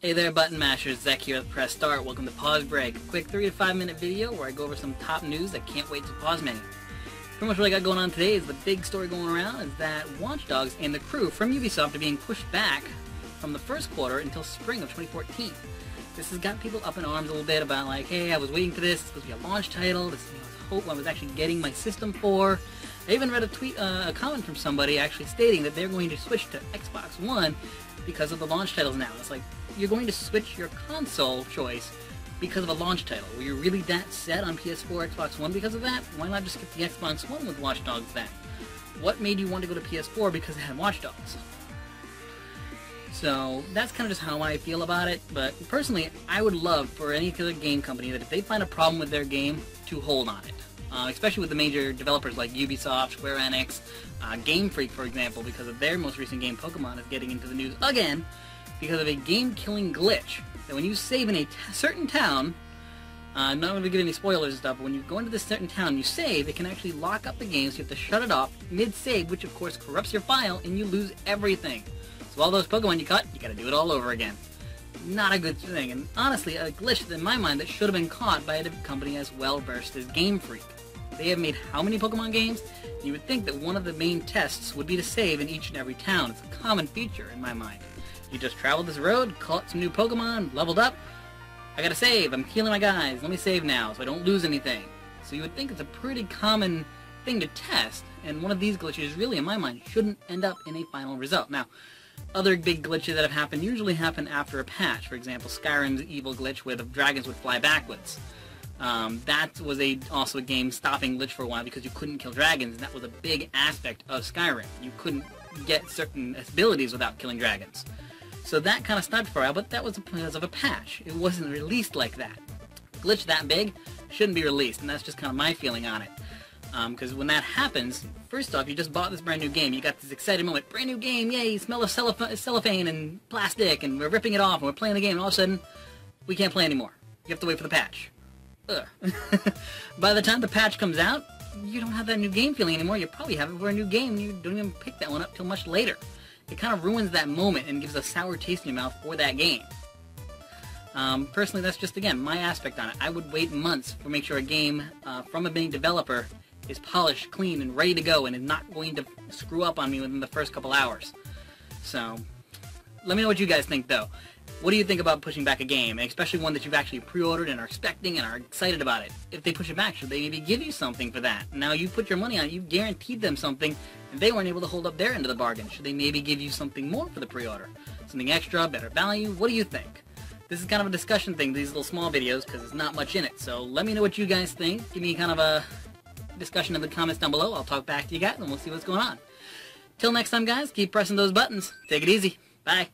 Hey there button mashers, Zeck here at Press Start. Welcome to Pause Break, a quick 3 to 5 minute video where I go over some top news that can't wait to Pause Menu. Pretty much what I got going on today is the big story going around is that Watch Dogs and the crew from Ubisoft are being pushed back from the first quarter until spring of 2014. This has got people up in arms a little bit about like, hey, I was waiting for this, it's supposed to be a launch title, this is hope I was actually getting my system for. I even read a tweet, uh, a comment from somebody actually stating that they're going to switch to Xbox One because of the launch titles now. It's like, you're going to switch your console choice because of a launch title. Were you really that set on PS4, Xbox One because of that? Why not just get the Xbox One with Watch Dogs then? What made you want to go to PS4 because it had Watch Dogs? So that's kind of just how I feel about it. But personally, I would love for any other game company that if they find a problem with their game, to hold on it. Uh, especially with the major developers like Ubisoft, Square Enix, uh, Game Freak, for example, because of their most recent game, Pokemon, is getting into the news again because of a game-killing glitch. That when you save in a certain town, uh, I'm not going to give any spoilers and stuff, but when you go into this certain town you save, it can actually lock up the game, so you have to shut it off mid-save, which of course corrupts your file, and you lose everything. So all those Pokemon you caught, you gotta do it all over again. Not a good thing, and honestly, a glitch in my mind that should have been caught by a company as well-versed as Game Freak. They have made how many Pokemon games? You would think that one of the main tests would be to save in each and every town. It's a common feature in my mind. You just traveled this road, caught some new Pokemon, leveled up. I gotta save, I'm healing my guys, let me save now so I don't lose anything. So you would think it's a pretty common thing to test, and one of these glitches really, in my mind, shouldn't end up in a final result. Now, other big glitches that have happened usually happen after a patch. For example, Skyrim's evil glitch where the dragons would fly backwards. Um, that was a also a game stopping glitch for a while because you couldn't kill dragons, and that was a big aspect of Skyrim. You couldn't get certain abilities without killing dragons. So that kind of stopped for a while, but that was because of a patch. It wasn't released like that. Glitch that big shouldn't be released, and that's just kind of my feeling on it. Because um, when that happens, first off, you just bought this brand new game. You got this exciting moment. Brand new game, yay, smell of cellophane and plastic, and we're ripping it off, and we're playing the game, and all of a sudden, we can't play anymore. You have to wait for the patch. By the time the patch comes out, you don't have that new game feeling anymore. You probably have it for a new game, and you don't even pick that one up till much later. It kind of ruins that moment and gives a sour taste in your mouth for that game. Um, personally, that's just, again, my aspect on it. I would wait months to make sure a game uh, from a big developer is polished, clean, and ready to go and is not going to screw up on me within the first couple hours. So, let me know what you guys think though. What do you think about pushing back a game, especially one that you've actually pre-ordered and are expecting and are excited about it? If they push it back, should they maybe give you something for that? Now you put your money on it, you guaranteed them something, and they weren't able to hold up their end of the bargain. Should they maybe give you something more for the pre-order? Something extra, better value? What do you think? This is kind of a discussion thing, these little small videos, because there's not much in it. So let me know what you guys think. Give me kind of a discussion in the comments down below. I'll talk back to you guys and we'll see what's going on. Till next time, guys, keep pressing those buttons. Take it easy. Bye.